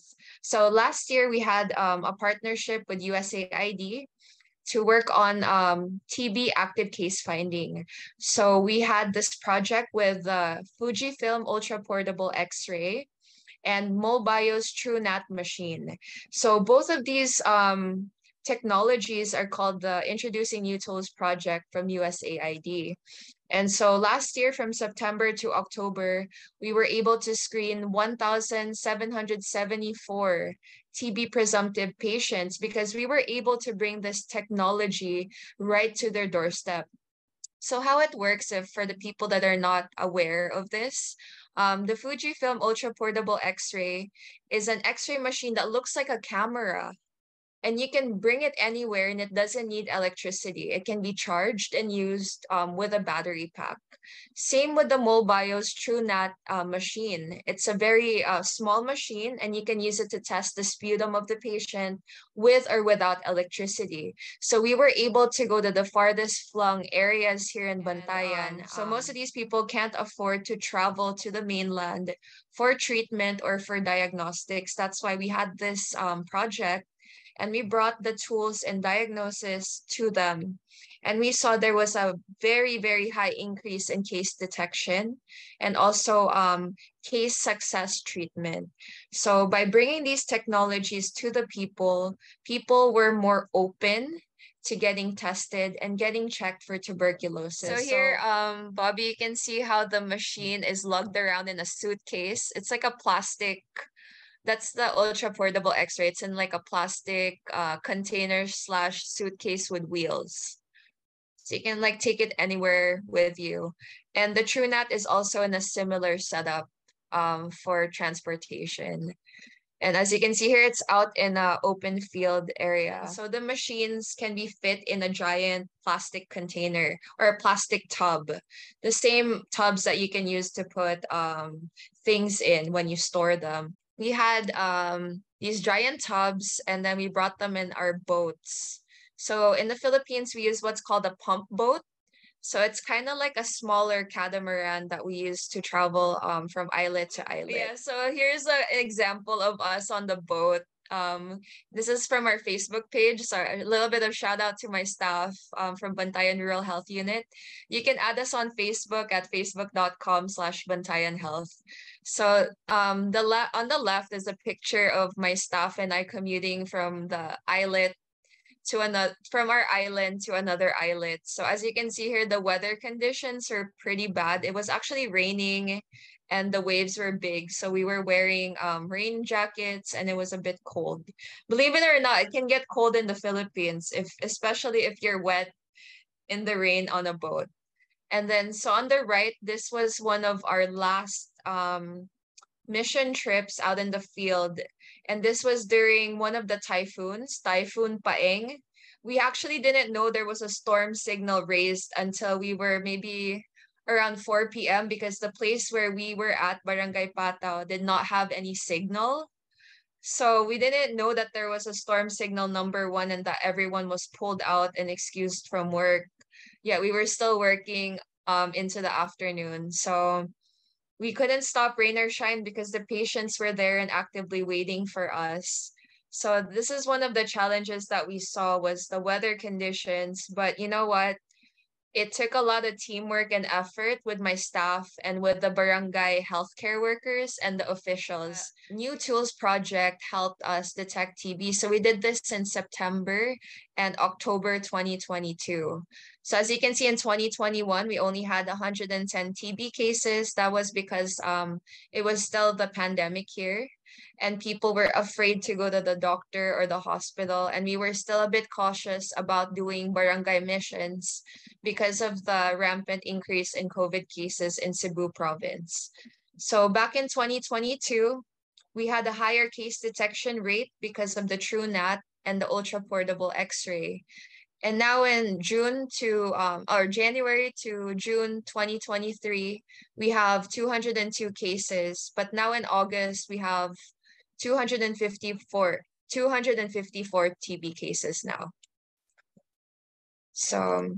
technologies. So last year we had um, a partnership with USAID to work on um, TB active case finding. So we had this project with the Fujifilm Ultra Portable X-ray and MolBio's TrueNat machine. So both of these um, technologies are called the Introducing New Tools project from USAID. And so last year, from September to October, we were able to screen 1,774 TB presumptive patients because we were able to bring this technology right to their doorstep. So how it works if for the people that are not aware of this, um, the Fujifilm Ultra Portable X-ray is an X-ray machine that looks like a camera and you can bring it anywhere and it doesn't need electricity. It can be charged and used um, with a battery pack. Same with the MolBio's TrueNat uh, machine. It's a very uh, small machine and you can use it to test the sputum of the patient with or without electricity. So we were able to go to the farthest flung areas here in Bantayan. Um, so most of these people can't afford to travel to the mainland for treatment or for diagnostics. That's why we had this um, project and we brought the tools and diagnosis to them. And we saw there was a very, very high increase in case detection and also um, case success treatment. So by bringing these technologies to the people, people were more open to getting tested and getting checked for tuberculosis. So here, um, Bobby, you can see how the machine is lugged around in a suitcase. It's like a plastic that's the ultra portable x-ray. It's in like a plastic uh, container slash suitcase with wheels. So you can like take it anywhere with you. And the TrueNat is also in a similar setup um, for transportation. And as you can see here it's out in a open field area. So the machines can be fit in a giant plastic container or a plastic tub the same tubs that you can use to put um, things in when you store them we had um, these giant tubs and then we brought them in our boats. So in the Philippines, we use what's called a pump boat. So it's kind of like a smaller catamaran that we use to travel um, from islet to islet. Yeah, so here's an example of us on the boat. Um, this is from our Facebook page. So a little bit of shout out to my staff um, from Bantayan Rural Health Unit. You can add us on Facebook at facebook.com slash Bantayan Health. So um, the le- on the left is a picture of my staff and I commuting from the islet to another from our island to another islet. So as you can see here, the weather conditions are pretty bad. It was actually raining and the waves were big. So we were wearing um, rain jackets and it was a bit cold. Believe it or not, it can get cold in the Philippines, if especially if you're wet in the rain on a boat. And then so on the right, this was one of our last um, mission trips out in the field. And this was during one of the typhoons, Typhoon Paeng. We actually didn't know there was a storm signal raised until we were maybe around 4 p.m. because the place where we were at, Barangay Patao, did not have any signal. So we didn't know that there was a storm signal number one and that everyone was pulled out and excused from work yeah, we were still working um into the afternoon. So we couldn't stop rain or shine because the patients were there and actively waiting for us. So this is one of the challenges that we saw was the weather conditions. But you know what? It took a lot of teamwork and effort with my staff and with the barangay healthcare workers and the officials. New Tools Project helped us detect TB. So we did this in September and October 2022. So as you can see in 2021, we only had 110 TB cases. That was because um, it was still the pandemic year and people were afraid to go to the doctor or the hospital. And we were still a bit cautious about doing barangay missions because of the rampant increase in covid cases in Cebu province. So back in 2022 we had a higher case detection rate because of the TrueNat and the ultra portable x-ray. And now in June to um, or January to June 2023, we have 202 cases. But now in August, we have 254 254 TB cases now. So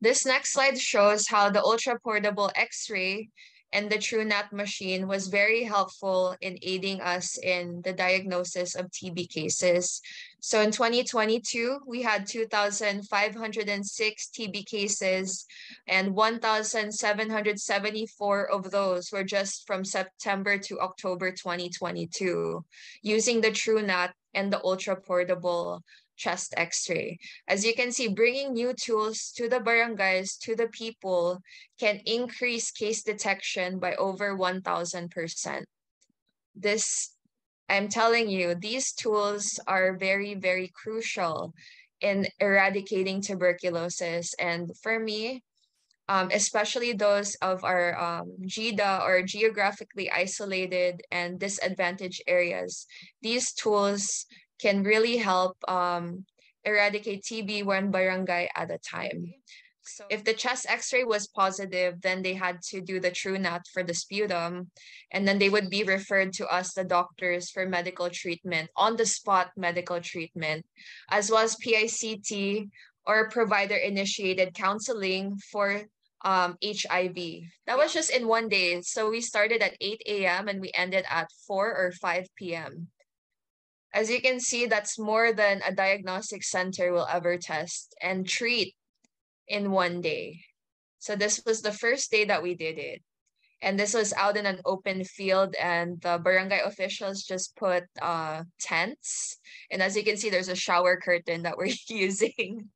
this next slide shows how the ultra portable X-ray and the TrueNat machine was very helpful in aiding us in the diagnosis of TB cases. So in 2022, we had 2,506 TB cases, and 1,774 of those were just from September to October 2022, using the TrueNat and the ultra portable chest x-ray. As you can see, bringing new tools to the barangays, to the people, can increase case detection by over 1,000%. This, I'm telling you, these tools are very, very crucial in eradicating tuberculosis. And for me, um, especially those of our um, GIDA or geographically isolated and disadvantaged areas, these tools can really help um, eradicate TB one barangay at a time. So if the chest x-ray was positive, then they had to do the TrueNat for the sputum, and then they would be referred to us, the doctors, for medical treatment, on-the-spot medical treatment, as well as PICT or provider-initiated counseling for um, HIV. That was just in one day. So we started at 8 a.m. and we ended at 4 or 5 p.m. As you can see, that's more than a diagnostic center will ever test and treat in one day. So this was the first day that we did it. And this was out in an open field and the barangay officials just put uh, tents. And as you can see, there's a shower curtain that we're using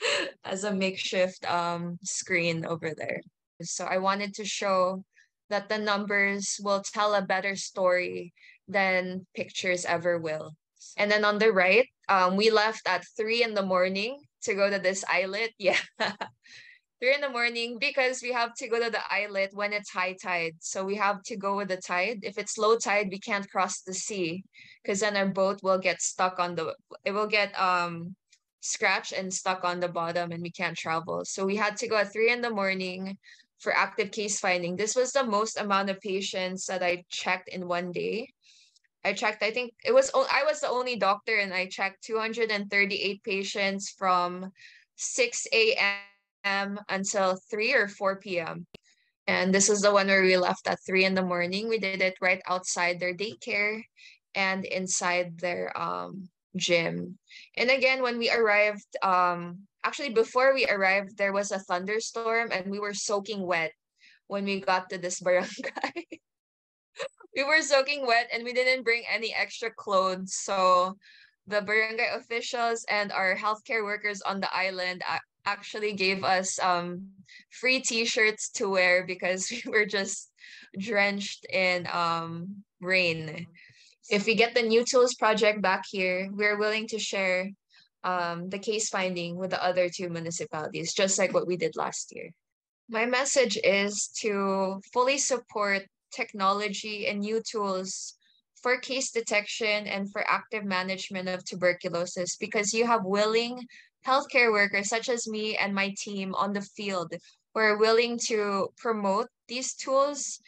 as a makeshift um, screen over there. So I wanted to show that the numbers will tell a better story than pictures ever will. And then on the right, um, we left at three in the morning to go to this islet. Yeah. three in the morning because we have to go to the islet when it's high tide. So we have to go with the tide. If it's low tide, we can't cross the sea because then our boat will get stuck on the it will get um scratched and stuck on the bottom and we can't travel. So we had to go at three in the morning for active case finding. This was the most amount of patients that I checked in one day. I checked, I think it was, I was the only doctor and I checked 238 patients from 6 a.m. until 3 or 4 p.m. And this is the one where we left at 3 in the morning. We did it right outside their daycare and inside their um, gym. And again, when we arrived, um, actually before we arrived, there was a thunderstorm and we were soaking wet when we got to this barangay we were soaking wet and we didn't bring any extra clothes. So the barangay officials and our healthcare workers on the island actually gave us um, free t-shirts to wear because we were just drenched in um, rain. If we get the new tools project back here, we're willing to share um, the case finding with the other two municipalities, just like what we did last year. My message is to fully support technology and new tools for case detection and for active management of tuberculosis because you have willing healthcare workers such as me and my team on the field who are willing to promote these tools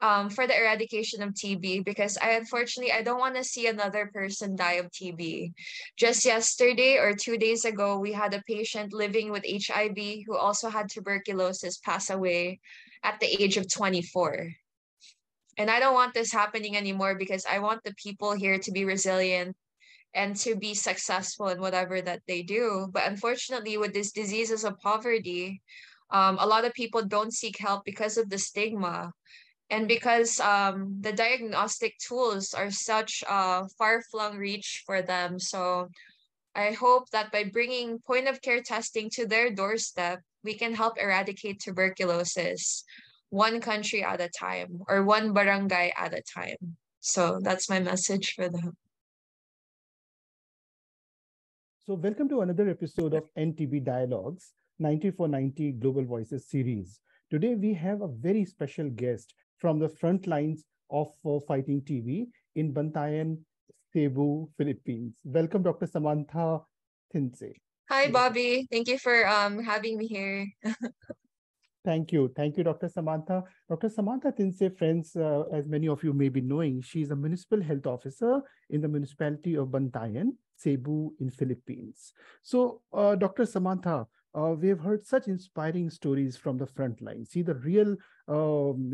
um, for the eradication of TB because I unfortunately I don't want to see another person die of TB. Just yesterday or two days ago, we had a patient living with HIV who also had tuberculosis pass away at the age of 24. And I don't want this happening anymore because I want the people here to be resilient and to be successful in whatever that they do. But unfortunately, with these diseases of poverty, um, a lot of people don't seek help because of the stigma and because um, the diagnostic tools are such a far-flung reach for them. So I hope that by bringing point of care testing to their doorstep, we can help eradicate tuberculosis one country at a time or one barangay at a time. So that's my message for them. So, welcome to another episode of End TB Dialogues 90 for 90 Global Voices series. Today, we have a very special guest from the front lines of uh, fighting TB in Bantayan, Cebu, Philippines. Welcome, Dr. Samantha Tinsay. Hi, Bobby. Thank you for um, having me here. Thank you. Thank you, Dr. Samantha. Dr. Samantha Tinsay, friends, uh, as many of you may be knowing, she's a municipal health officer in the municipality of Bantayan, Cebu in Philippines. So, uh, Dr. Samantha, uh, we have heard such inspiring stories from the front line. See, the real um,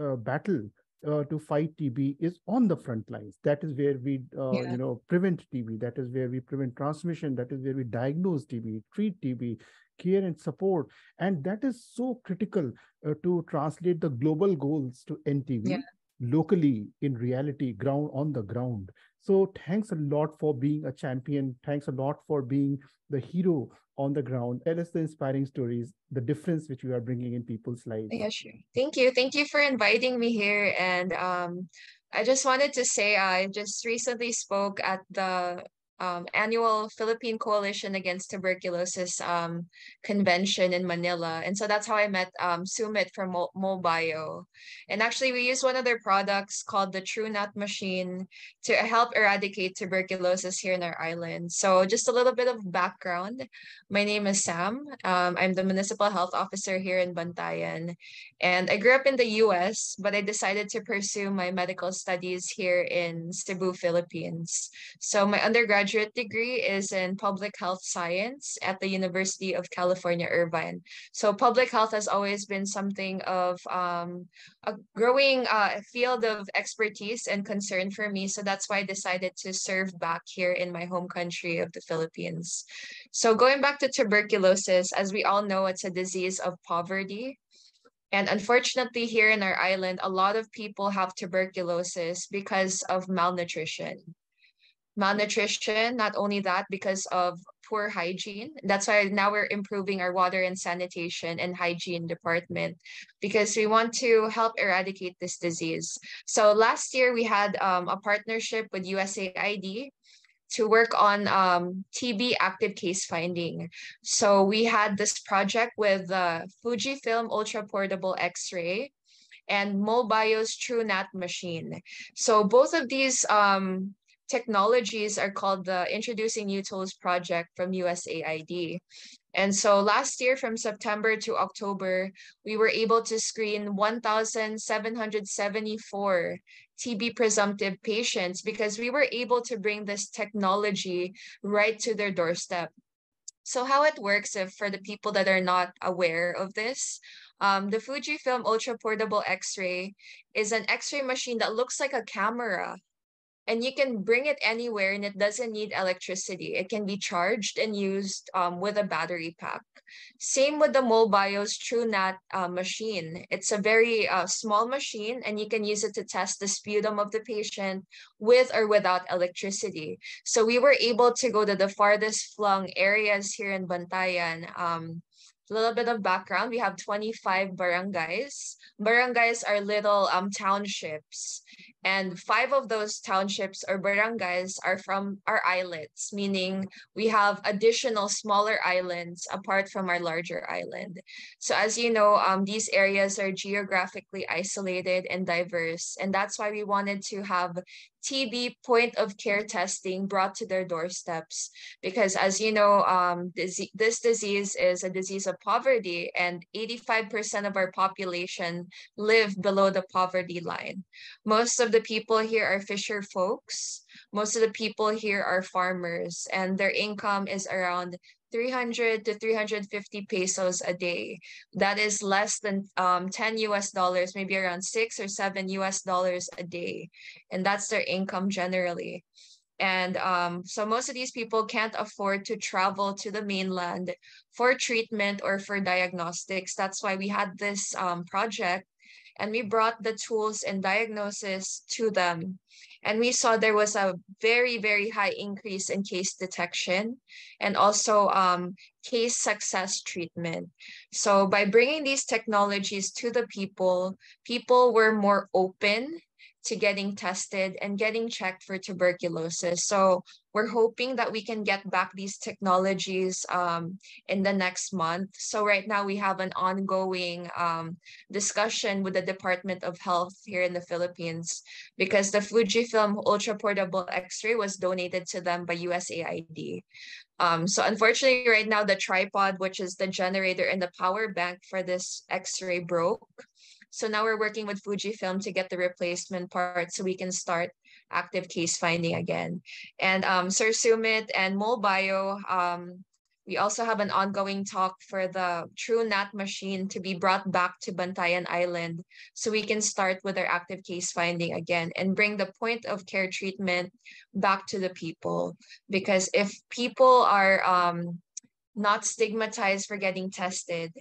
uh, uh, battle uh, to fight TB is on the front lines. That is where we, uh, yeah. you know, prevent TB. That is where we prevent transmission. That is where we diagnose TB, treat TB, care and support. And that is so critical uh, to translate the global goals to ntv yeah. locally in reality, ground on the ground. So thanks a lot for being a champion. Thanks a lot for being the hero on the ground. Tell us the inspiring stories, the difference which you are bringing in people's lives. Yeah, sure. Thank you. Thank you for inviting me here. And um, I just wanted to say I just recently spoke at the um, annual Philippine Coalition Against Tuberculosis um, convention in Manila. And so that's how I met um, Sumit from Mo- Molbio. And actually, we use one of their products called the TrueNat machine to help eradicate tuberculosis here in our island. So, just a little bit of background. My name is Sam. Um, I'm the municipal health officer here in Bantayan. And I grew up in the US, but I decided to pursue my medical studies here in Cebu, Philippines. So, my undergraduate undergraduate degree is in public health science at the University of California, Irvine. So public health has always been something of um, a growing uh, field of expertise and concern for me. So that's why I decided to serve back here in my home country of the Philippines. So going back to tuberculosis, as we all know, it's a disease of poverty. And unfortunately, here in our island, a lot of people have tuberculosis because of malnutrition malnutrition, not only that, because of poor hygiene. That's why now we're improving our water and sanitation and hygiene department because we want to help eradicate this disease. So last year we had um, a partnership with USAID to work on um, TB active case finding. So we had this project with the Fujifilm Ultra Portable X-ray and Molbio's TrueNat machine. So both of these um, technologies are called the Introducing New Tools project from USAID. And so last year, from September to October, we were able to screen 1,774 TB presumptive patients because we were able to bring this technology right to their doorstep. So how it works, if for the people that are not aware of this, um, the Fujifilm Ultra Portable X-ray is an X-ray machine that looks like a camera and you can bring it anywhere and it doesn't need electricity. It can be charged and used um, with a battery pack. Same with the Molbio's TrueNat uh, machine. It's a very uh, small machine and you can use it to test the sputum of the patient with or without electricity. So we were able to go to the farthest flung areas here in Bantayan um, a little bit of background we have 25 barangays barangays are little um, townships and five of those townships or barangays are from our islets, meaning we have additional smaller islands apart from our larger island. So as you know, um, these areas are geographically isolated and diverse. And that's why we wanted to have TB point of care testing brought to their doorsteps. Because as you know, um, this, this disease is a disease of poverty and 85% of our population live below the poverty line. Most of of the people here are fisher folks. Most of the people here are farmers, and their income is around 300 to 350 pesos a day. That is less than um, 10 US dollars, maybe around six or seven US dollars a day. And that's their income generally. And um, so most of these people can't afford to travel to the mainland for treatment or for diagnostics. That's why we had this um, project and we brought the tools and diagnosis to them. And we saw there was a very, very high increase in case detection and also um, case success treatment. So by bringing these technologies to the people, people were more open to getting tested and getting checked for tuberculosis. So we're hoping that we can get back these technologies um, in the next month. So right now we have an ongoing um, discussion with the Department of Health here in the Philippines because the Fujifilm Ultra Portable X-ray was donated to them by USAID. Um, so unfortunately, right now the tripod, which is the generator and the power bank for this X-ray broke. So now we're working with Fujifilm to get the replacement part so we can start active case finding again. And um, Sir Sumit and Molbio, um, We also have an ongoing talk for the TrueNat machine to be brought back to Bantayan Island so we can start with our active case finding again and bring the point of care treatment back to the people. Because if people are um, not stigmatized for getting tested,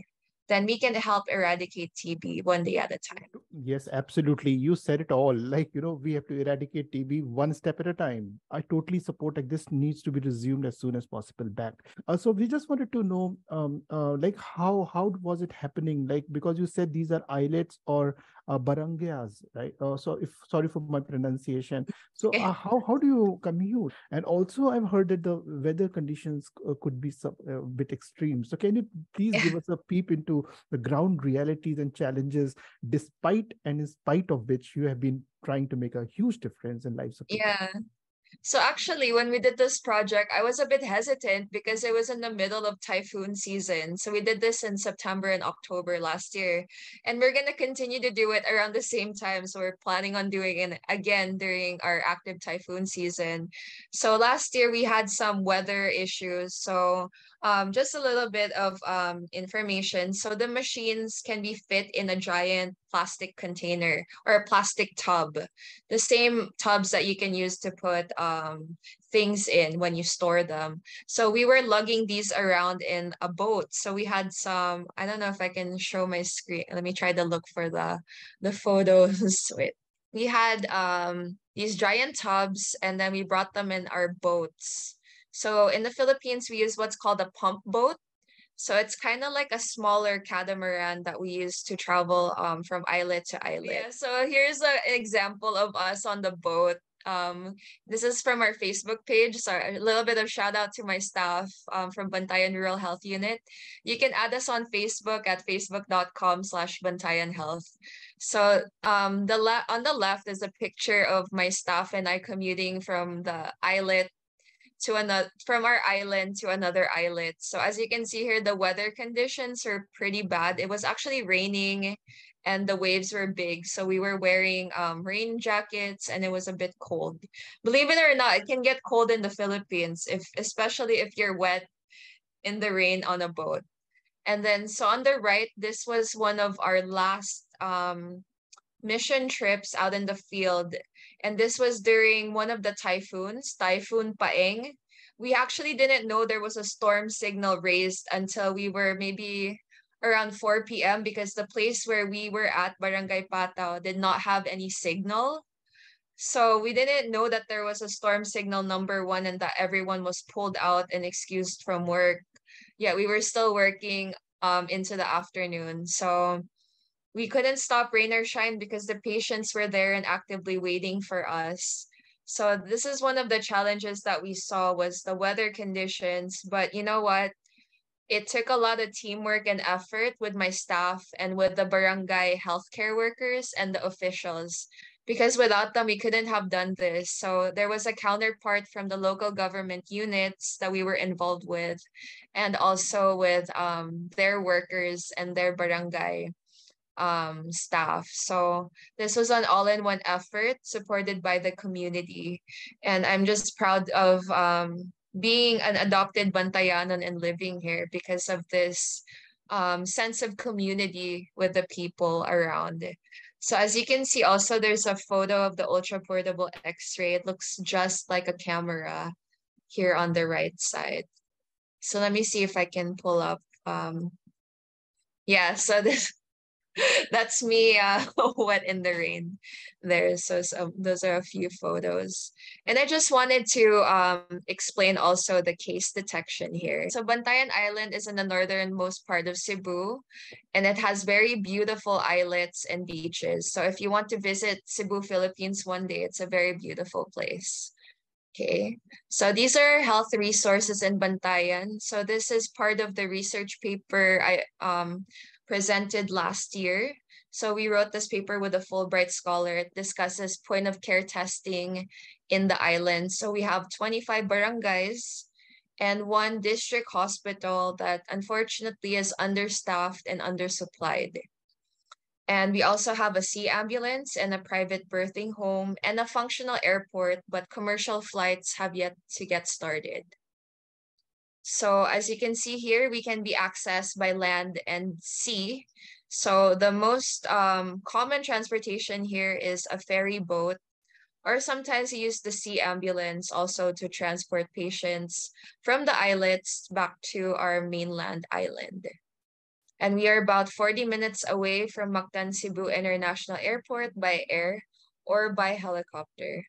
then we can help eradicate TB one day at a time. Yes, absolutely. You said it all. Like, you know, we have to eradicate TB one step at a time. I totally support like this needs to be resumed as soon as possible back. Uh, so we just wanted to know um uh, like how how was it happening? Like because you said these are islets or uh, barangays, right? Uh, so if sorry for my pronunciation. So uh, how how do you commute? And also I've heard that the weather conditions uh, could be some, a bit extreme. So can you please give us a peep into the ground realities and challenges, despite and in spite of which you have been trying to make a huge difference in lives of people. Yeah. So actually, when we did this project, I was a bit hesitant because it was in the middle of typhoon season. So we did this in September and October last year. And we're going to continue to do it around the same time. So we're planning on doing it again during our active typhoon season. So last year we had some weather issues. So um, just a little bit of um, information. So the machines can be fit in a giant plastic container or a plastic tub, the same tubs that you can use to put um, things in when you store them. So we were lugging these around in a boat. So we had some, I don't know if I can show my screen. Let me try to look for the, the photos. Wait. We had um, these giant tubs and then we brought them in our boats. So in the Philippines, we use what's called a pump boat. So it's kind of like a smaller catamaran that we use to travel um, from islet to islet. Yeah, so here's an example of us on the boat. Um, this is from our Facebook page. So a little bit of shout out to my staff um, from Bantayan Rural Health Unit. You can add us on Facebook at facebook.com slash Bantayan Health. So um, the le- on the left is a picture of my staff and I commuting from the islet to another from our island to another islet. So as you can see here, the weather conditions are pretty bad. It was actually raining and the waves were big. So we were wearing um, rain jackets and it was a bit cold. Believe it or not, it can get cold in the Philippines, if especially if you're wet in the rain on a boat. And then so on the right, this was one of our last um, mission trips out in the field. And this was during one of the typhoons, Typhoon Paeng. We actually didn't know there was a storm signal raised until we were maybe around 4 p.m. because the place where we were at, Barangay Patao, did not have any signal. So we didn't know that there was a storm signal number one and that everyone was pulled out and excused from work. Yeah, we were still working um into the afternoon. So we couldn't stop rain or shine because the patients were there and actively waiting for us. So this is one of the challenges that we saw was the weather conditions. But you know what? It took a lot of teamwork and effort with my staff and with the barangay healthcare workers and the officials because without them we couldn't have done this so there was a counterpart from the local government units that we were involved with and also with um, their workers and their barangay um, staff. So this was an all-in-one effort supported by the community. And I'm just proud of um, being an adopted Bantayanon and living here because of this um, sense of community with the people around. So as you can see also, there's a photo of the ultra portable x-ray. It looks just like a camera here on the right side. So let me see if I can pull up. Um, yeah, so this that's me uh, wet in the rain. There so, so those are a few photos. And i just wanted to um, explain also the case detection here. So bantayan island is in the northernmost part of cebu and it has very beautiful islets and beaches. So if you want to visit cebu philippines one day it's a very beautiful place. Okay, so these are health resources in Bantayan. So this is part of the research paper I um presented last year. So we wrote this paper with a Fulbright scholar. It discusses point of care testing in the island. So we have 25 barangays and one district hospital that unfortunately is understaffed and undersupplied. And we also have a sea ambulance and a private birthing home and a functional airport, but commercial flights have yet to get started. So as you can see here, we can be accessed by land and sea. So the most um, common transportation here is a ferry boat, or sometimes we use the sea ambulance also to transport patients from the islets back to our mainland island. And we are about 40 minutes away from Mactan Cebu International Airport by air or by helicopter.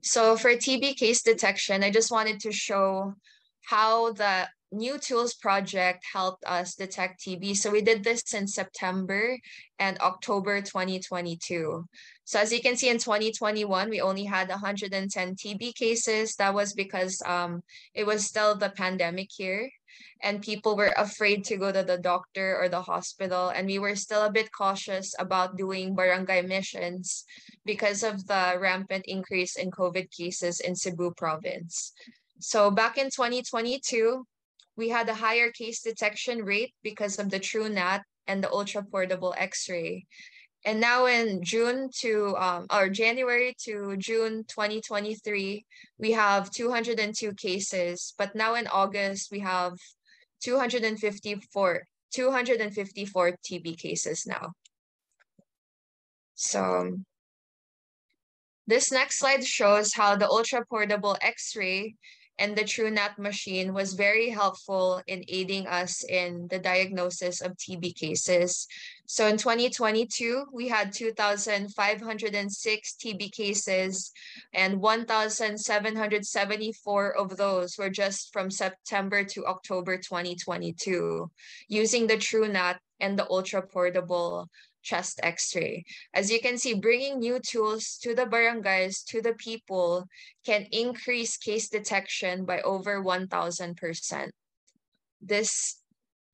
So for TB case detection, I just wanted to show how the new tools project helped us detect TB. So we did this in September and October 2022. So as you can see in 2021, we only had 110 TB cases. That was because um, it was still the pandemic year and people were afraid to go to the doctor or the hospital. And we were still a bit cautious about doing barangay missions because of the rampant increase in COVID cases in Cebu province. So back in 2022, we had a higher case detection rate because of the TrueNat and the ultra portable X-ray. And now in June to um, or January to June 2023, we have 202 cases. But now in August, we have 254 254 TB cases now. So this next slide shows how the ultra portable X-ray and the TrueNat machine was very helpful in aiding us in the diagnosis of TB cases. So in 2022, we had 2,506 TB cases and 1,774 of those were just from September to October 2022 using the TrueNat and the ultra portable chest x-ray. As you can see, bringing new tools to the barangays, to the people, can increase case detection by over 1,000%. This,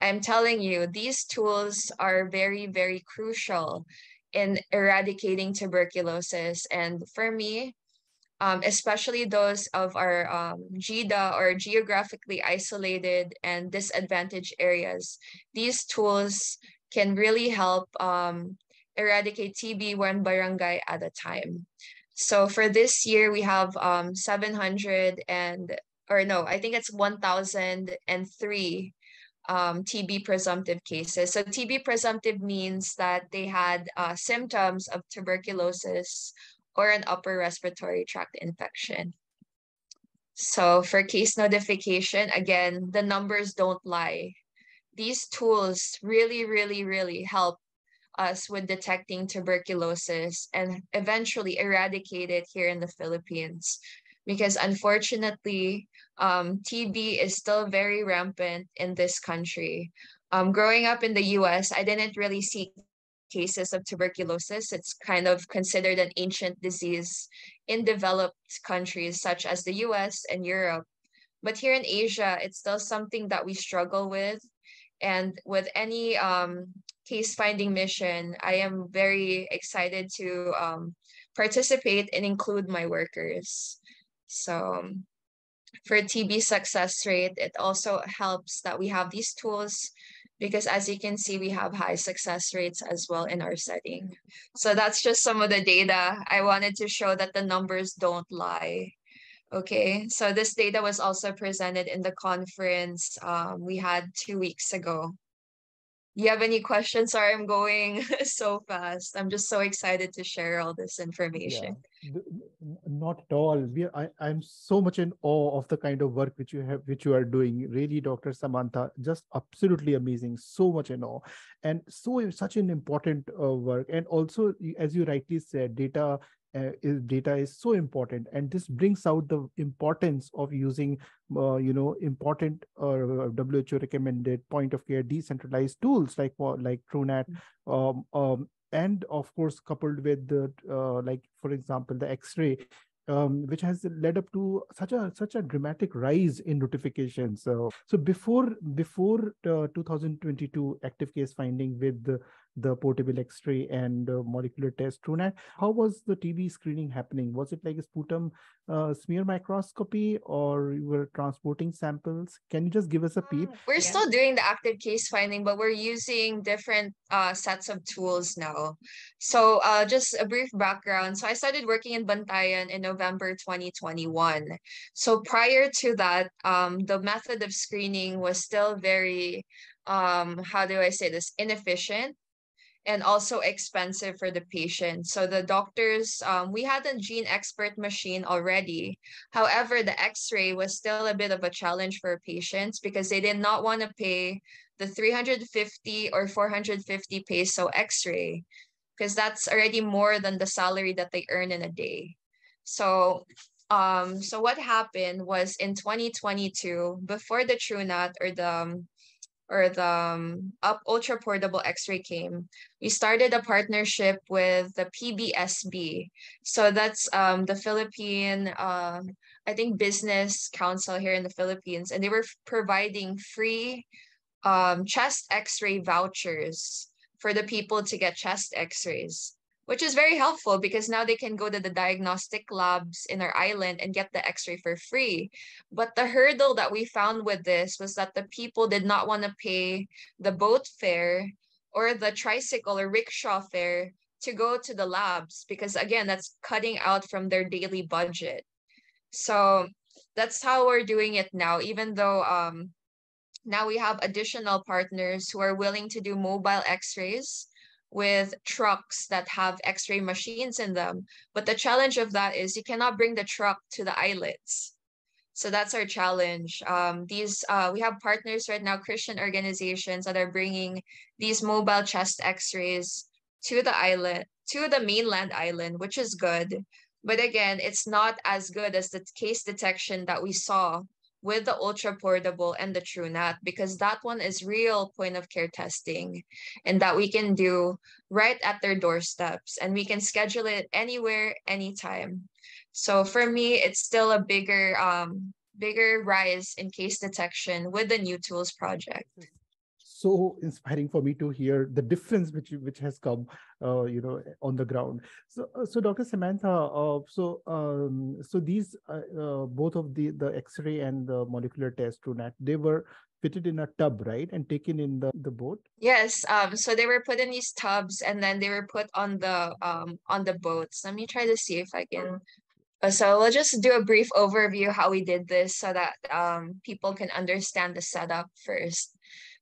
I'm telling you, these tools are very, very crucial in eradicating tuberculosis. And for me, um, especially those of our um, GIDA or geographically isolated and disadvantaged areas, these tools can really help um, eradicate TB one barangay at a time. So for this year, we have um, 700 and, or no, I think it's 1,003 um, TB presumptive cases. So TB presumptive means that they had uh, symptoms of tuberculosis or an upper respiratory tract infection. So for case notification, again, the numbers don't lie these tools really, really, really help us with detecting tuberculosis and eventually eradicate it here in the Philippines. Because unfortunately, um, TB is still very rampant in this country. Um, growing up in the US, I didn't really see cases of tuberculosis. It's kind of considered an ancient disease in developed countries such as the US and Europe. But here in Asia, it's still something that we struggle with and with any um, case finding mission, I am very excited to um, participate and include my workers. So for TB success rate, it also helps that we have these tools because as you can see, we have high success rates as well in our setting. So that's just some of the data. I wanted to show that the numbers don't lie. Okay, so this data was also presented in the conference um, we had two weeks ago. You have any questions? Sorry, I'm going so fast. I'm just so excited to share all this information. Yeah, not at all. We, are, I, I'm so much in awe of the kind of work which you have, which you are doing. Really, Dr. Samantha, just absolutely amazing. So much in awe, and so such an important uh, work. And also, as you rightly said, data uh, is data is so important and this brings out the importance of using uh, you know important uh, WHO recommended point of care decentralized tools like like TrueNat mm. um, um, and of course coupled with the uh, like for example the x-ray um, which has led up to such a such a dramatic rise in notifications. So, so before before uh, 2022 active case finding with the the portable X-ray and uh, molecular test TrueNAT. How was the TB screening happening? Was it like a sputum uh, smear microscopy, or you were transporting samples? Can you just give us a peep? Um, we're yeah. still doing the active case finding, but we're using different uh, sets of tools now. So uh, just a brief background. So I started working in Bantayan in November 2021. So prior to that, um, the method of screening was still very um, how do I say this, inefficient and also expensive for the patient. So the doctors, um, we had a GeneXpert machine already. However, the X-ray was still a bit of a challenge for patients because they did not want to pay the 350 or 450 peso X-ray because that's already more than the salary that they earn in a day. So um so what happened was in 2022 before the TrueNAT or the um, or the um, up ultra portable x-ray came we started a partnership with the PBSP so that's um, the philippine uh, i think business council here in the philippines and they were providing free um, chest x-ray vouchers for the people to get chest x-rays which is very helpful because now they can go to the diagnostic labs in our island and get the x-ray for free. But the hurdle that we found with this was that the people did not want to pay the boat fare or the tricycle or rickshaw fare to go to the labs because again that's cutting out from their daily budget. So that's how we're doing it now even though um now we have additional partners who are willing to do mobile x-rays with trucks that have x-ray machines in them but the challenge of that is you cannot bring the truck to the islets. So that's our challenge. Um, these uh, we have partners right now christian organizations that are bringing these mobile chest x-rays to the island to the mainland island which is good. But again it's not as good as the case detection that we saw with the ultra portable and the TrueNAT because that one is real point of care testing and that we can do right at their doorsteps and we can schedule it anywhere anytime. So for me it's still a bigger um bigger rise in case detection with the new tools project so inspiring for me to hear the difference which which has come uh, you know on the ground. So uh, so dr samantha uh, so um, so these uh, uh, both of the the x-ray and the molecular test TrueNAT they were fitted in a tub right and taken in the the boat? Yes um so they were put in these tubs and then they were put on the um on the boats. Let me try to see if i can uh, so we'll just do a brief overview how we did this so that um, people can understand the setup first.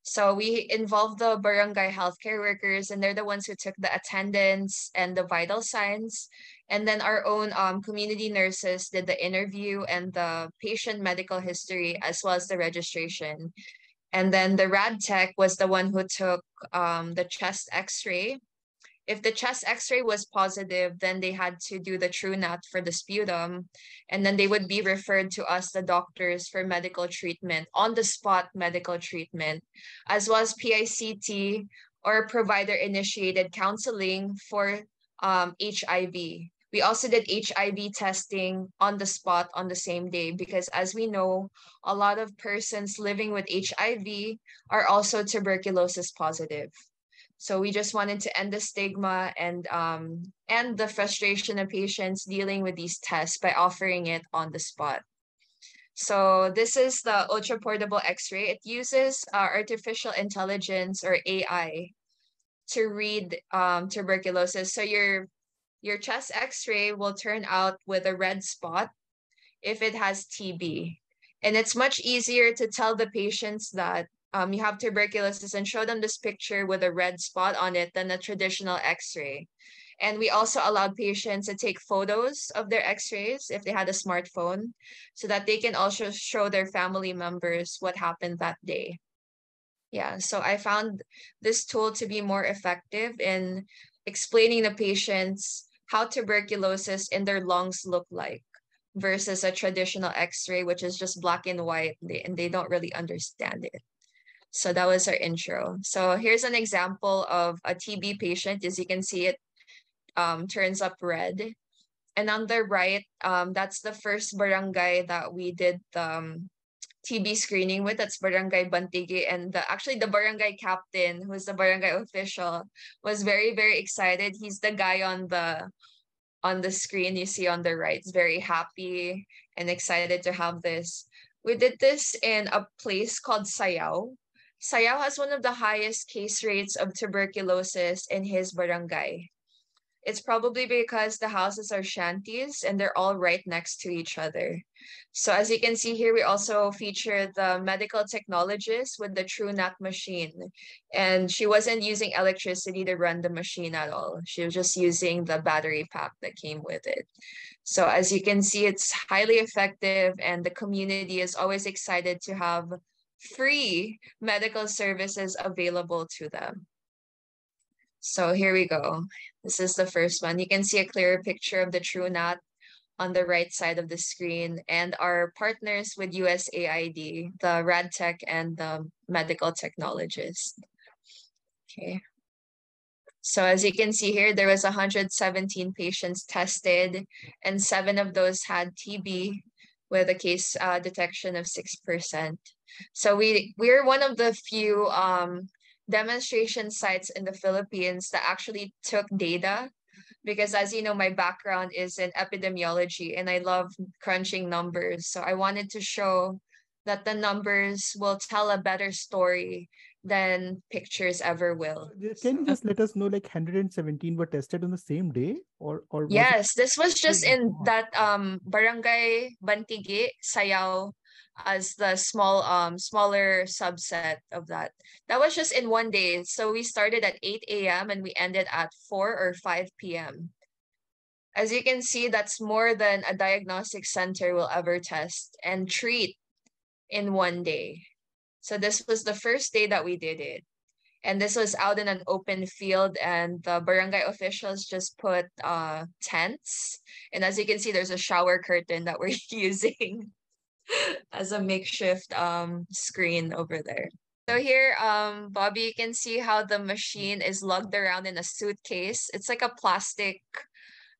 So we involved the barangay healthcare workers, and they're the ones who took the attendance and the vital signs. And then our own um, community nurses did the interview and the patient medical history, as well as the registration. And then the rad tech was the one who took um, the chest x-ray if the chest x-ray was positive, then they had to do the true TrueNAT for the sputum. And then they would be referred to us, the doctors, for medical treatment, on the spot medical treatment, as well as PICT or provider initiated counseling for um, HIV. We also did HIV testing on the spot on the same day because, as we know, a lot of persons living with HIV are also tuberculosis positive. So we just wanted to end the stigma and um, end the frustration of patients dealing with these tests by offering it on the spot. So this is the ultra portable X-ray. It uses uh, artificial intelligence or AI to read um, tuberculosis. So your your chest X-ray will turn out with a red spot if it has TB. And it's much easier to tell the patients that um, you have tuberculosis and show them this picture with a red spot on it than a traditional x-ray. And we also allowed patients to take photos of their x-rays if they had a smartphone so that they can also show their family members what happened that day. Yeah, so I found this tool to be more effective in explaining to patients how tuberculosis in their lungs look like versus a traditional x-ray which is just black and white and they don't really understand it so that was our intro. So here's an example of a TB patient. As you can see, it um, turns up red. And on the right, um, that's the first barangay that we did um, TB screening with. That's Barangay Bantigue. And the, actually the barangay captain, who's the barangay official, was very, very excited. He's the guy on the on the screen you see on the right. He's very happy and excited to have this. We did this in a place called Sayao. Sayao has one of the highest case rates of tuberculosis in his barangay. It's probably because the houses are shanties and they're all right next to each other. So as you can see here, we also feature the medical technologist with the TrueNat machine. And she wasn't using electricity to run the machine at all. She was just using the battery pack that came with it. So as you can see, it's highly effective and the community is always excited to have free medical services available to them. So here we go. This is the first one. You can see a clearer picture of the Truenat on the right side of the screen and our partners with USAID, the RadTech and the medical technologist. Okay. So as you can see here, there was 117 patients tested and seven of those had TB with a case uh, detection of 6%. So we, we're one of the few um, demonstration sites in the Philippines that actually took data because as you know my background is in epidemiology and I love crunching numbers so I wanted to show that the numbers will tell a better story than pictures ever will. Can you just let us know like 117 were tested on the same day or or Yes, it... this was just in that um barangay Bantigue, Sayao as the small um smaller subset of that. That was just in one day. So we started at 8 a.m. and we ended at 4 or 5 p.m. As you can see, that's more than a diagnostic center will ever test and treat in one day. So this was the first day that we did it. And this was out in an open field and the barangay officials just put uh, tents. And as you can see, there's a shower curtain that we're using as a makeshift um, screen over there. So here, um, Bobby, you can see how the machine is lugged around in a suitcase. It's like a plastic,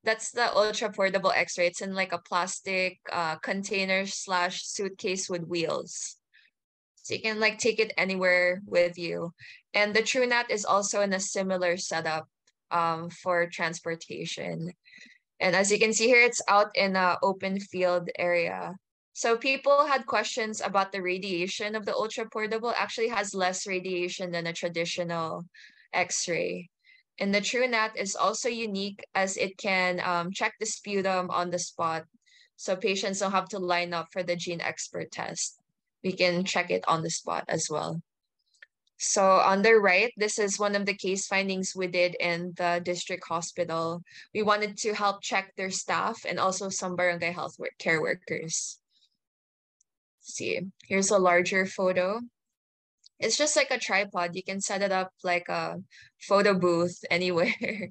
that's the ultra portable x-ray. It's in like a plastic uh, container slash suitcase with wheels. So you can like take it anywhere with you. And the Truenat is also in a similar setup um, for transportation. And as you can see here, it's out in an open field area. So people had questions about the radiation of the ultra portable actually has less radiation than a traditional X-ray. And the Truenat is also unique as it can um, check the sputum on the spot. So patients don't have to line up for the GeneXpert test. We can check it on the spot as well. So on the right, this is one of the case findings we did in the district hospital. We wanted to help check their staff and also some barangay health care workers see, here's a larger photo. It's just like a tripod. You can set it up like a photo booth anywhere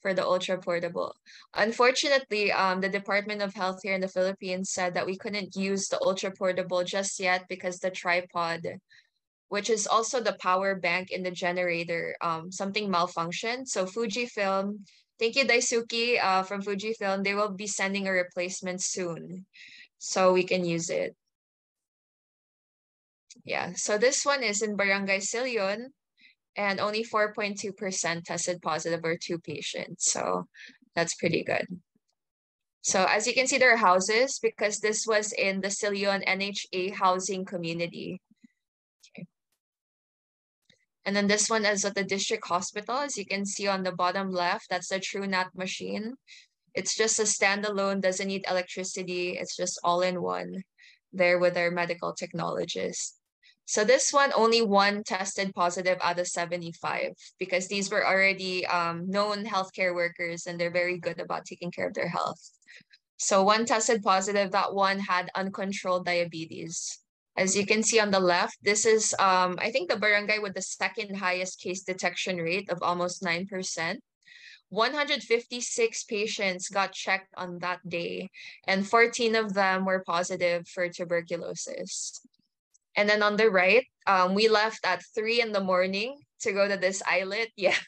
for the ultra portable. Unfortunately, um, the Department of Health here in the Philippines said that we couldn't use the ultra portable just yet because the tripod, which is also the power bank in the generator, um, something malfunctioned. So Fujifilm, thank you Daisuke uh, from Fujifilm, they will be sending a replacement soon so we can use it. Yeah, so this one is in Barangay Sillon and only 4.2% tested positive or two patients. So that's pretty good. So as you can see, there are houses because this was in the Sillon NHA housing community. Okay. And then this one is at the district hospital. As you can see on the bottom left, that's the Truenat machine. It's just a standalone, doesn't need electricity. It's just all in one there with our medical technologist. So this one, only one tested positive out of 75 because these were already um, known healthcare workers and they're very good about taking care of their health. So one tested positive, that one had uncontrolled diabetes. As you can see on the left, this is, um, I think the barangay with the second highest case detection rate of almost 9%. 156 patients got checked on that day, and 14 of them were positive for tuberculosis. And then on the right, um, we left at three in the morning to go to this islet. Yeah.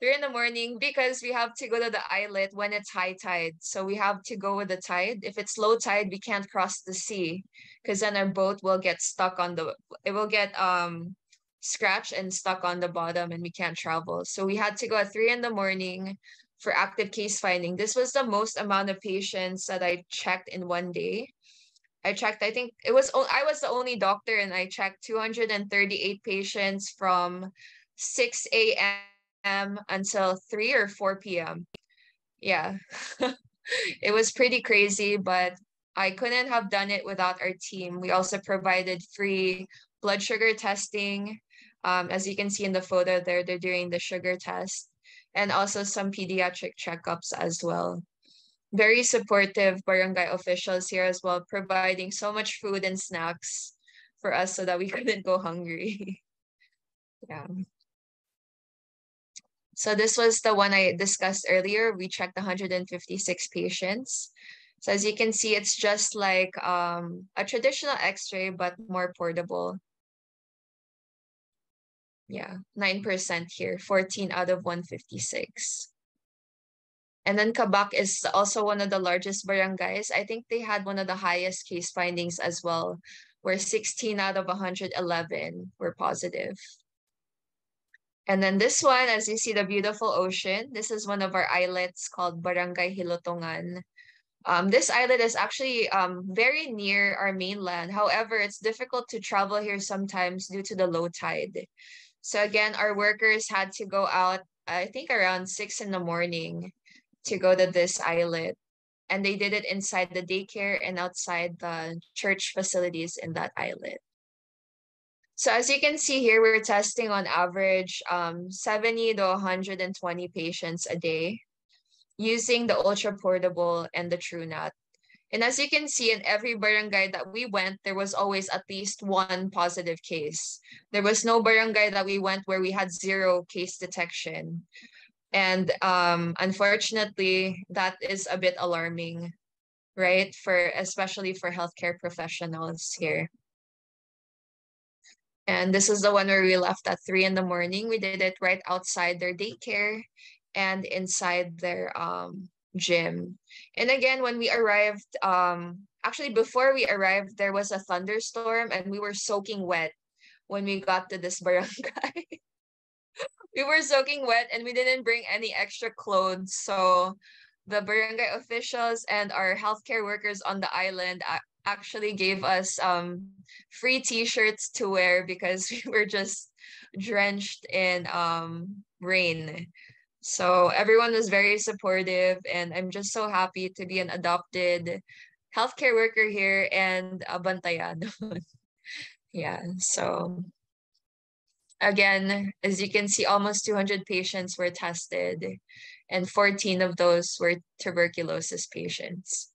three in the morning because we have to go to the islet when it's high tide. So we have to go with the tide. If it's low tide, we can't cross the sea because then our boat will get stuck on the it will get um scratched and stuck on the bottom and we can't travel. So we had to go at three in the morning for active case finding. This was the most amount of patients that I checked in one day. I checked, I think it was I was the only doctor and I checked 238 patients from 6 a.m. until 3 or 4 p.m. Yeah. it was pretty crazy, but I couldn't have done it without our team. We also provided free blood sugar testing. Um, as you can see in the photo there, they're doing the sugar test and also some pediatric checkups as well very supportive barangay officials here as well, providing so much food and snacks for us so that we couldn't go hungry. yeah. So this was the one I discussed earlier. We checked 156 patients. So as you can see, it's just like um, a traditional x-ray, but more portable. Yeah, 9% here, 14 out of 156. And then Kabac is also one of the largest barangays. I think they had one of the highest case findings as well, where 16 out of 111 were positive. And then this one, as you see the beautiful ocean, this is one of our islets called Barangay Hilotongan. Um, this islet is actually um, very near our mainland. However, it's difficult to travel here sometimes due to the low tide. So again, our workers had to go out, I think around six in the morning to go to this islet. And they did it inside the daycare and outside the church facilities in that islet. So as you can see here, we're testing on average um, 70 to 120 patients a day using the ultra portable and the Truenat. And as you can see, in every barangay that we went, there was always at least one positive case. There was no barangay that we went where we had zero case detection. And um, unfortunately, that is a bit alarming, right? For especially for healthcare professionals here. And this is the one where we left at three in the morning. We did it right outside their daycare and inside their um, gym. And again, when we arrived, um, actually before we arrived, there was a thunderstorm and we were soaking wet when we got to this barangay we were soaking wet and we didn't bring any extra clothes. So the barangay officials and our healthcare workers on the island actually gave us um, free t-shirts to wear because we were just drenched in um, rain. So everyone was very supportive and I'm just so happy to be an adopted healthcare worker here and a bantayan. yeah, so again, as you can see, almost 200 patients were tested, and 14 of those were tuberculosis patients.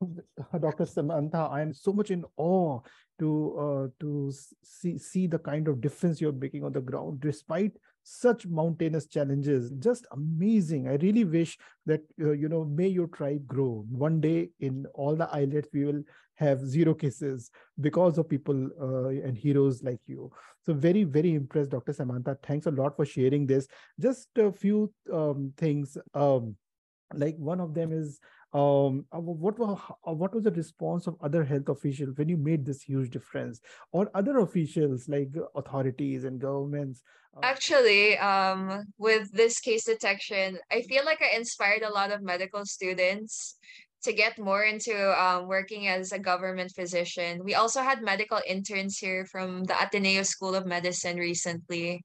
Dr. Samantha, I am so much in awe to uh, to see see the kind of difference you're making on the ground, despite such mountainous challenges. Just amazing. I really wish that uh, you know may your tribe grow. One day in all the islets we will have zero cases because of people uh, and heroes like you. So very very impressed dr samantha. Thanks a lot for sharing this. Just a few um, things. Um, like one of them is um, uh, what was uh, what was the response of other health officials when you made this huge difference or other officials like authorities and governments uh, actually um, with this case detection i feel like i inspired a lot of medical students to get more into um, working as a government physician. We also had medical interns here from the Ateneo School of Medicine recently.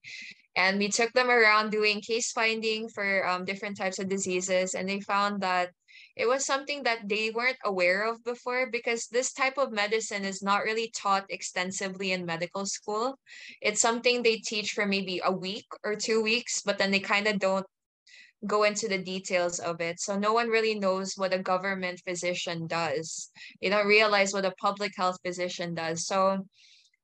And we took them around doing case finding for um, different types of diseases. And they found that it was something that they weren't aware of before because this type of medicine is not really taught extensively in medical school. It's something they teach for maybe a week or two weeks, but then they kind of don't go into the details of it. So no one really knows what a government physician does. They don't realize what a public health physician does. So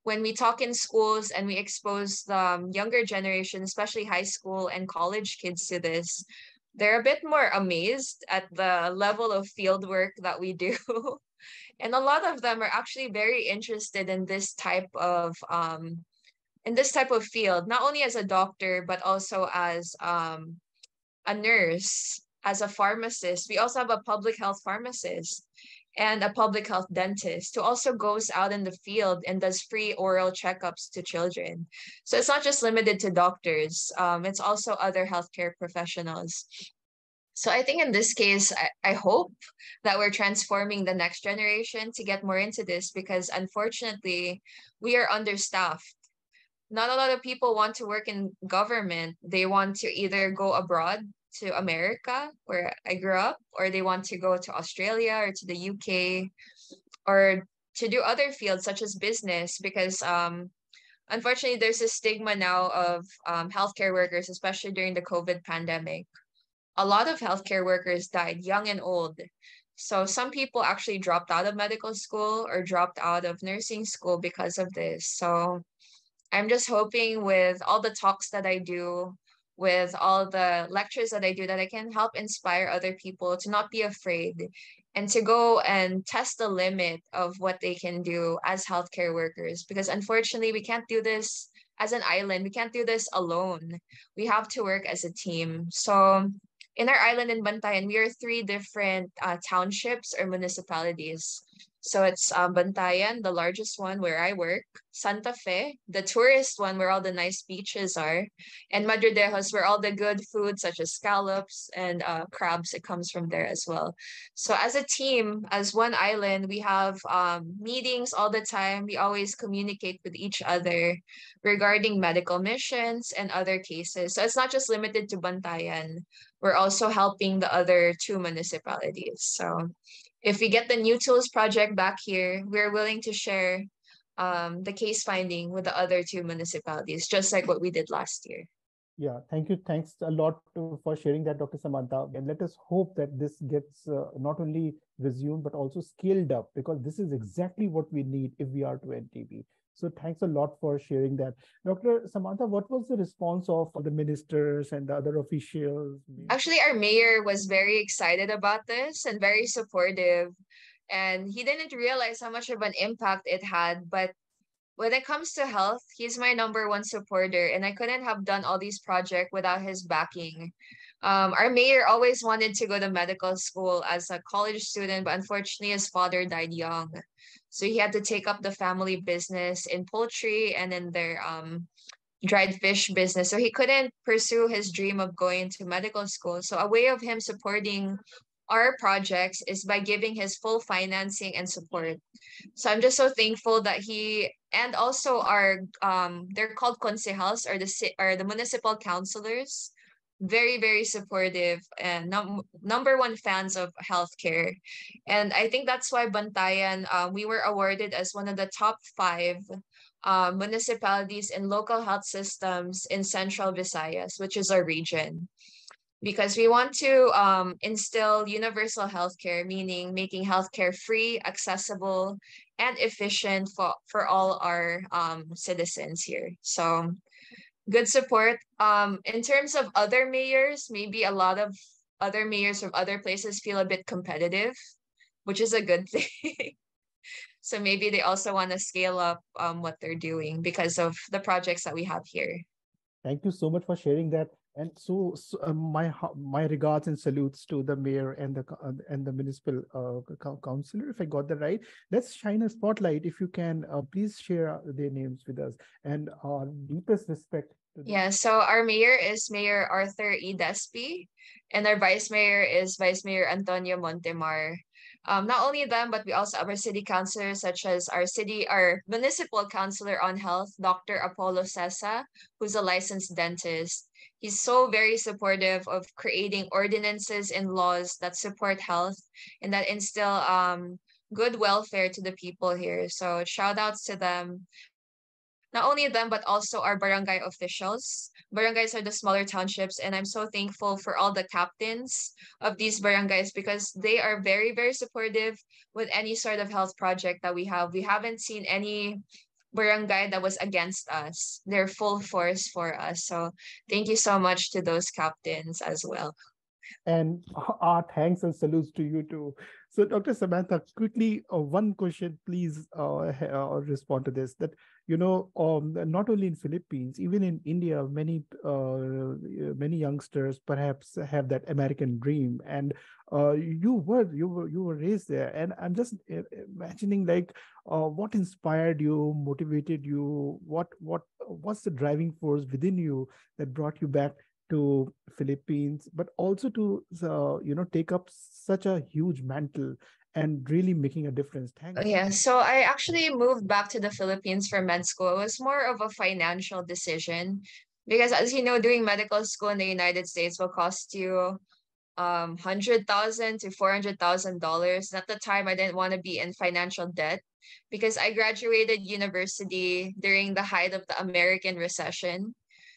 when we talk in schools and we expose the um, younger generation, especially high school and college kids to this, they're a bit more amazed at the level of field work that we do. and a lot of them are actually very interested in this type of um, in this type of field, not only as a doctor, but also as um, a nurse, as a pharmacist. We also have a public health pharmacist and a public health dentist who also goes out in the field and does free oral checkups to children. So it's not just limited to doctors, um, it's also other healthcare professionals. So I think in this case, I, I hope that we're transforming the next generation to get more into this because unfortunately, we are understaffed. Not a lot of people want to work in government. They want to either go abroad to America, where I grew up, or they want to go to Australia or to the UK, or to do other fields such as business, because um, unfortunately, there's a stigma now of um, healthcare workers, especially during the COVID pandemic. A lot of healthcare workers died young and old. So some people actually dropped out of medical school or dropped out of nursing school because of this. So I'm just hoping with all the talks that I do with all the lectures that I do that I can help inspire other people to not be afraid and to go and test the limit of what they can do as healthcare workers because unfortunately we can't do this as an island. We can't do this alone. We have to work as a team. So in our island in Bantayan we are three different uh, townships or municipalities so it's um, Bantayan, the largest one where I work, Santa Fe, the tourist one where all the nice beaches are, and Madridejos where all the good food such as scallops and uh, crabs, it comes from there as well. So as a team, as one island, we have um, meetings all the time. We always communicate with each other regarding medical missions and other cases. So it's not just limited to Bantayan. We're also helping the other two municipalities. So if we get the new tools project back here, we're willing to share um, the case finding with the other two municipalities, just like what we did last year. Yeah, thank you. Thanks a lot to, for sharing that, Dr. Samantha. And let us hope that this gets uh, not only resumed, but also scaled up because this is exactly what we need if we are to end TB. So thanks a lot for sharing that. Dr. Samantha, what was the response of the ministers and the other officials? Actually, our mayor was very excited about this and very supportive. And he didn't realize how much of an impact it had. But when it comes to health, he's my number one supporter. And I couldn't have done all these projects without his backing. Um, our mayor always wanted to go to medical school as a college student, but unfortunately, his father died young. So he had to take up the family business in poultry and in their um, dried fish business. So he couldn't pursue his dream of going to medical school. So a way of him supporting our projects is by giving his full financing and support. So I'm just so thankful that he and also our um they're called concejals or the or the municipal councilors very very supportive and num- number one fans of healthcare. And i think that's why bantayan um, we were awarded as one of the top five uh, municipalities in local health systems in central visayas which is our region. Because we want to um, instill universal healthcare meaning making healthcare free accessible and efficient for, for all our um, citizens here. So good support. Um, in terms of other mayors, maybe a lot of other mayors from other places feel a bit competitive, which is a good thing. so maybe they also want to scale up um, what they're doing because of the projects that we have here. Thank you so much for sharing that. And so, so uh, my my regards and salutes to the mayor and the uh, and the municipal uh, councilor. If I got that right, let's shine a spotlight. If you can, uh, please share their names with us and our deepest respect. Yeah. So our mayor is Mayor Arthur E. Despi, and our vice mayor is Vice Mayor Antonio Montemar. Um, not only them, but we also have our city councilors, such as our city, our municipal councilor on health, Dr. Apollo Sessa, who's a licensed dentist. He's so very supportive of creating ordinances and laws that support health and that instill um, good welfare to the people here. So shout outs to them not only them, but also our barangay officials. Barangays are the smaller townships, and I'm so thankful for all the captains of these barangays because they are very, very supportive with any sort of health project that we have. We haven't seen any barangay that was against us. They're full force for us. So thank you so much to those captains as well. And our thanks and salutes to you too. So, Dr. Samantha, quickly, uh, one question, please uh, uh, respond to this. That you know, um, not only in Philippines, even in India, many uh, many youngsters perhaps have that American dream, and uh, you were you were you were raised there. And I'm just uh, imagining like uh, what inspired you, motivated you, what what what's the driving force within you that brought you back to Philippines, but also to uh, you know take up such a huge mantle and really making a difference. Thank you. Yeah, so I actually moved back to the Philippines for med school. It was more of a financial decision because, as you know, doing medical school in the United States will cost you um hundred thousand to four hundred thousand dollars. At the time, I didn't want to be in financial debt because I graduated university during the height of the American recession.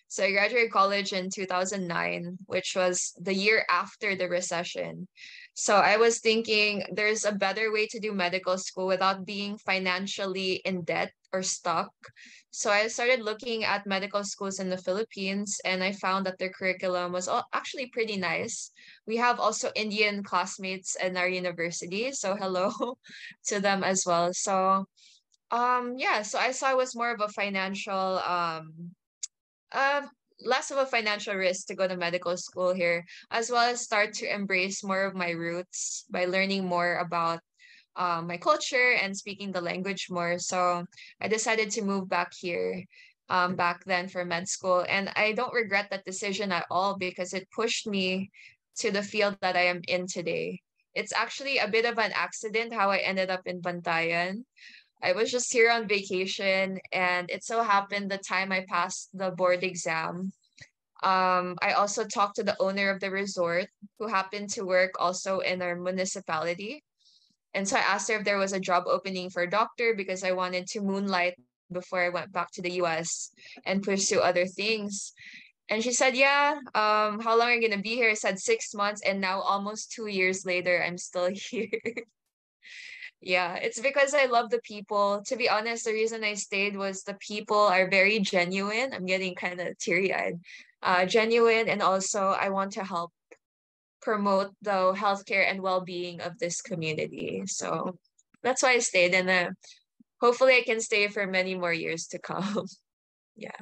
So I graduated college in 2009, which was the year after the recession. So I was thinking there's a better way to do medical school without being financially in debt or stuck. So I started looking at medical schools in the Philippines and I found that their curriculum was actually pretty nice. We have also Indian classmates in our university. So hello to them as well. So um yeah, so I saw it was more of a financial um uh, less of a financial risk to go to medical school here, as well as start to embrace more of my roots by learning more about um, my culture and speaking the language more. So I decided to move back here um, back then for med school. And I don't regret that decision at all because it pushed me to the field that I am in today. It's actually a bit of an accident how I ended up in Bantayan. I was just here on vacation, and it so happened the time I passed the board exam. Um, I also talked to the owner of the resort, who happened to work also in our municipality. And so I asked her if there was a job opening for a doctor because I wanted to moonlight before I went back to the US and pursue other things. And she said, Yeah, um, how long are you gonna be here? I said six months, and now almost two years later, I'm still here. Yeah, it's because I love the people. To be honest, the reason I stayed was the people are very genuine. I'm getting kind of teary eyed. Uh, genuine, and also I want to help promote the healthcare and well being of this community. So that's why I stayed, and uh, hopefully I can stay for many more years to come. yeah.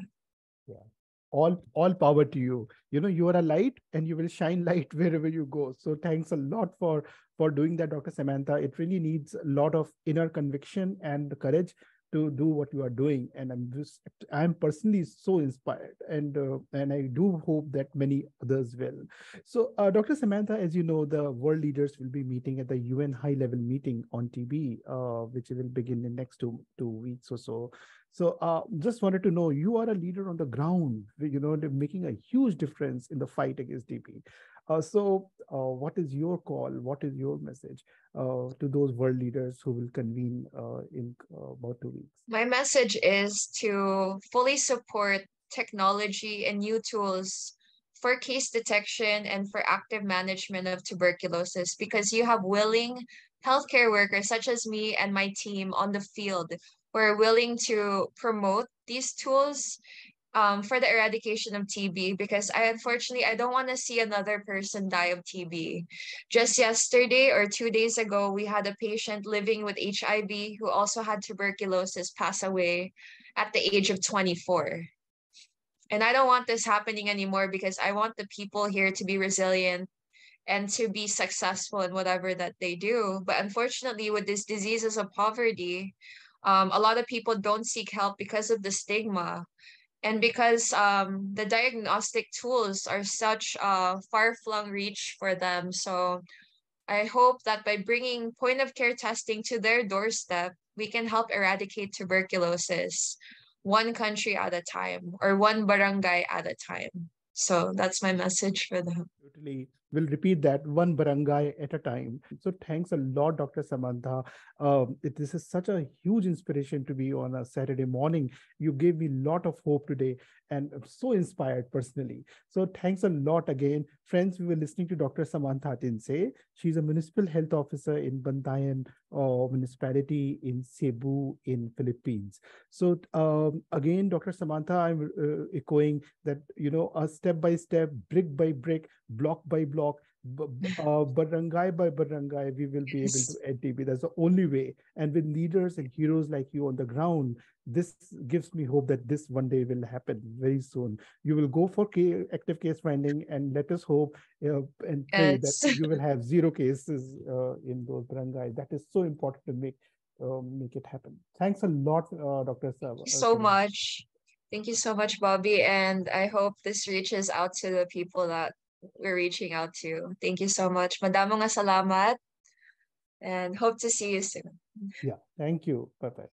All all power to you. You know you are a light, and you will shine light wherever you go. So thanks a lot for for doing that, Dr. Samantha. It really needs a lot of inner conviction and courage to do what you are doing. And i'm just i'm personally so inspired and uh, and i do hope that many others will. So uh, dr samantha as you know the world leaders will be meeting at the un high level meeting on tb uh, which will begin in next two two weeks or so. So uh, just wanted to know you are a leader on the ground you know making a huge difference in the fight against tb so, uh, what is your call? What is your message uh, to those world leaders who will convene uh, in uh, about two weeks? My message is to fully support technology and new tools for case detection and for active management of tuberculosis because you have willing healthcare workers such as me and my team on the field who are willing to promote these tools um, for the eradication of TB because I unfortunately I don't want to see another person die of TB. Just yesterday or two days ago, we had a patient living with HIV who also had tuberculosis pass away at the age of 24. And I don't want this happening anymore because I want the people here to be resilient and to be successful in whatever that they do. But unfortunately, with these diseases of poverty, um, a lot of people don't seek help because of the stigma and because um, the diagnostic tools are such a far-flung reach for them so i hope that by bringing point of care testing to their doorstep we can help eradicate tuberculosis one country at a time or one barangay at a time. So that's my message for them. Totally We'll repeat that one barangay at a time. So thanks a lot, Dr. Samantha. Um, this is such a huge inspiration to be on a Saturday morning. You gave me a lot of hope today and I'm so inspired personally. So thanks a lot again. Friends, we were listening to Dr. Samantha Tinsay. She's a municipal health officer in Bantayan uh, municipality in Cebu in Philippines. So um, again, Dr. Samantha, I'm uh, echoing that, you know, a step by step, brick by brick, block by block, uh, barangay by barangay, we will be able to end TB. That's the only way. And with leaders and heroes like you on the ground, this gives me hope that this one day will happen very soon. You will go for active case finding and let us hope uh, and pray yes. that you will have zero cases uh, in those barangay. That is so important to make uh, make it happen. Thanks a lot, uh, Dr. Thank you so much. Thank you so much, Bobby. And I hope this reaches out to the people that we're reaching out to. You. Thank you so much. Madamo nga salamat and hope to see you soon. Yeah, thank you. Bye-bye.